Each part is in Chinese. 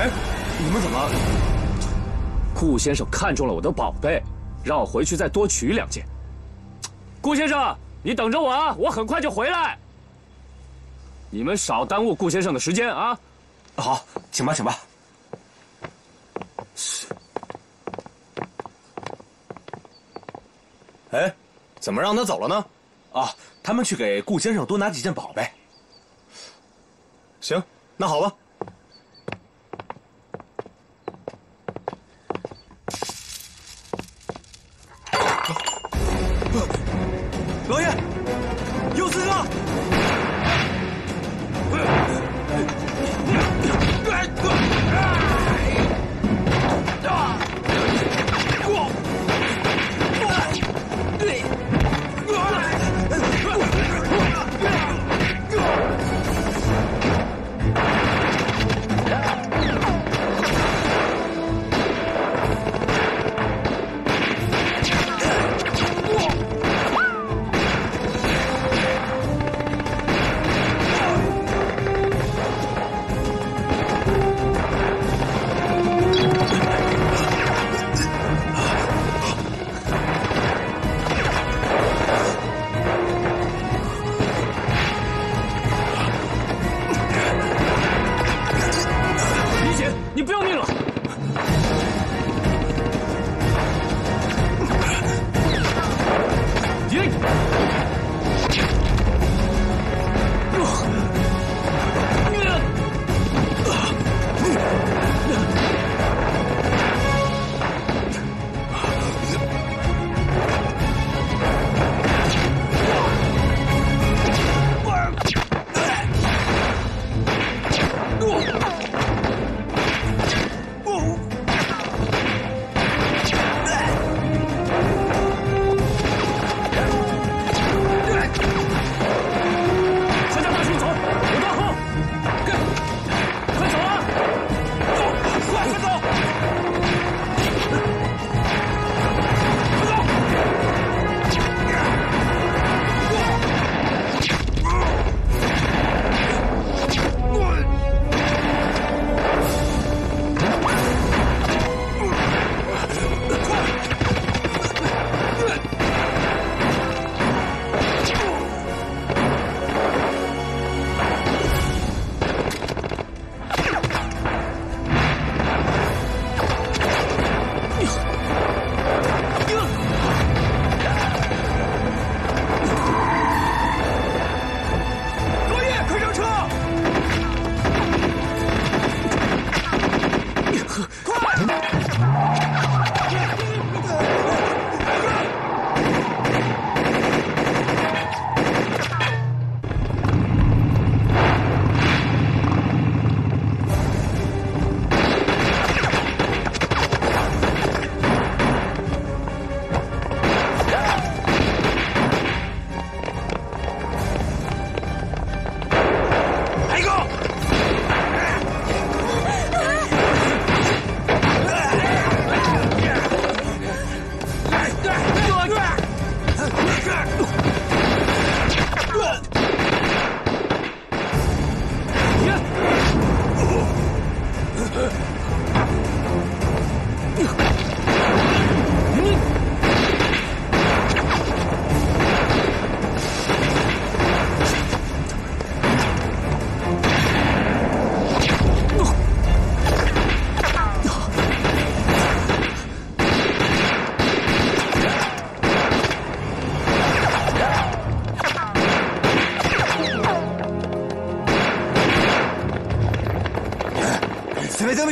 哎，你们怎么？顾先生看中了我的宝贝，让我回去再多取两件。顾先生，你等着我啊，我很快就回来。你们少耽误顾先生的时间啊！好，请吧，请吧。哎，怎么让他走了呢？啊，他们去给顾先生多拿几件宝贝。行，那好吧。你不要命了！停！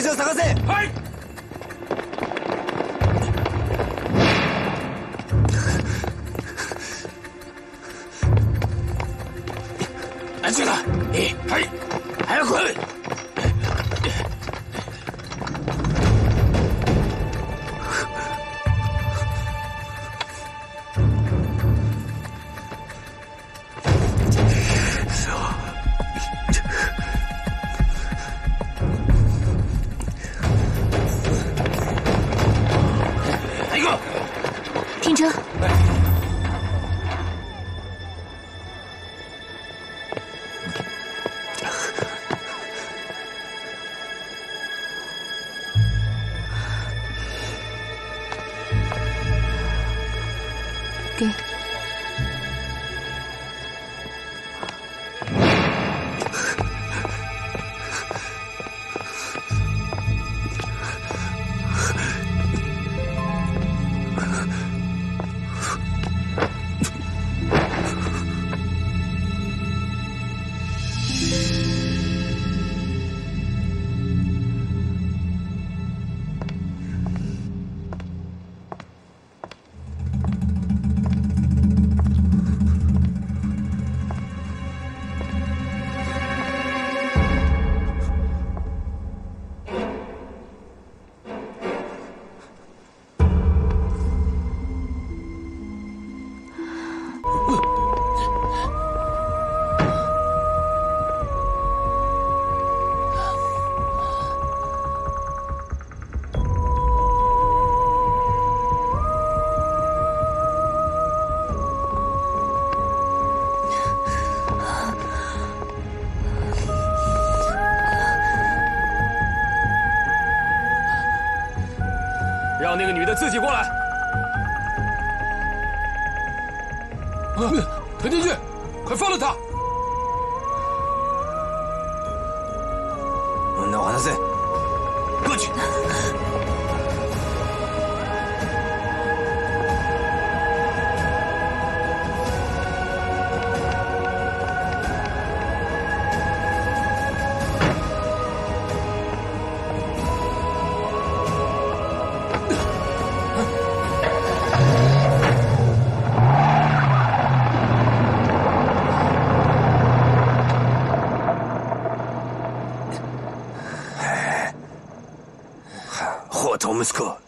を探せ。はい。だはい。让那个女的自己过来。藤进去，快放了他！那瓦纳塞，过去。と息子。